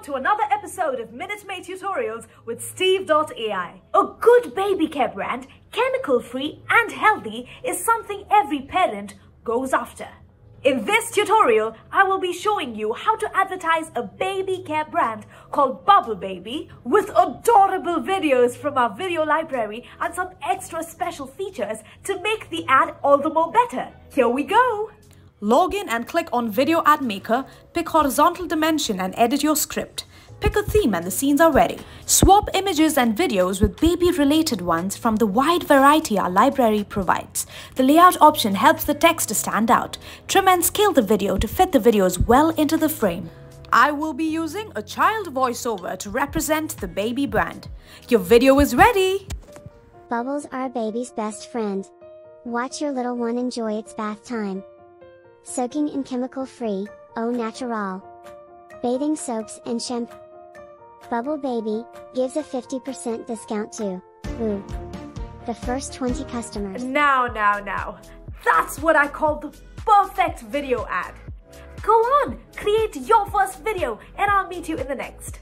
welcome to another episode of Minute Maid Tutorials with Steve.ai. A good baby care brand, chemical free and healthy, is something every parent goes after. In this tutorial, I will be showing you how to advertise a baby care brand called Bubble Baby with adorable videos from our video library and some extra special features to make the ad all the more better. Here we go! Log in and click on Video Ad Maker, pick horizontal dimension and edit your script. Pick a theme and the scenes are ready. Swap images and videos with baby-related ones from the wide variety our library provides. The layout option helps the text to stand out. Trim and scale the video to fit the videos well into the frame. I will be using a child voiceover to represent the baby brand. Your video is ready! Bubbles are a baby's best friend. Watch your little one enjoy its bath time. Soaking in chemical-free, au natural. Bathing soaps and shampoo. Bubble Baby, gives a 50% discount to, Boo. The first 20 customers. Now, now, now. That's what I call the perfect video ad. Go on, create your first video and I'll meet you in the next.